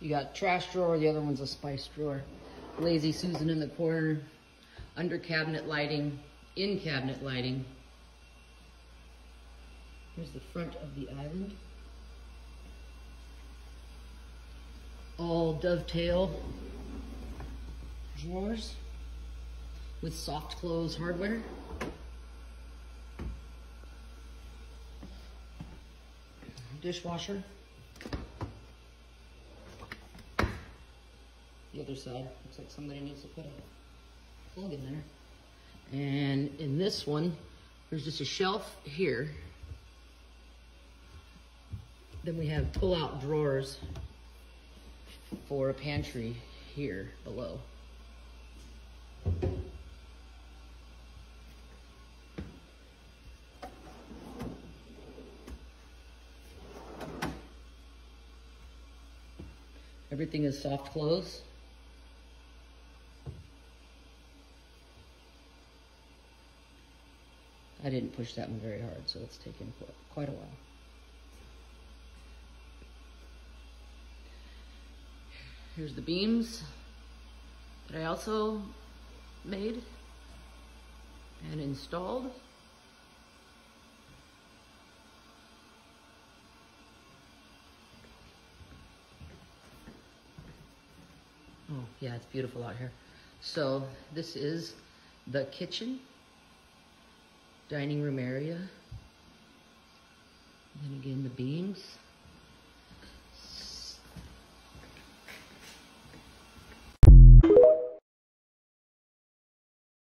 You got trash drawer, the other one's a spice drawer. Lazy Susan in the corner, under cabinet lighting, in cabinet lighting. Here's the front of the island. All dovetail drawers with soft close hardware. Dishwasher. The other side, looks like somebody needs to put a plug in there. And in this one, there's just a shelf here. Then we have pull-out drawers for a pantry here below. Everything is soft close. I didn't push that one very hard, so it's taken quite a while. Here's the beams that I also made and installed. Oh, yeah, it's beautiful out here. So this is the kitchen, dining room area. Then again, the beams.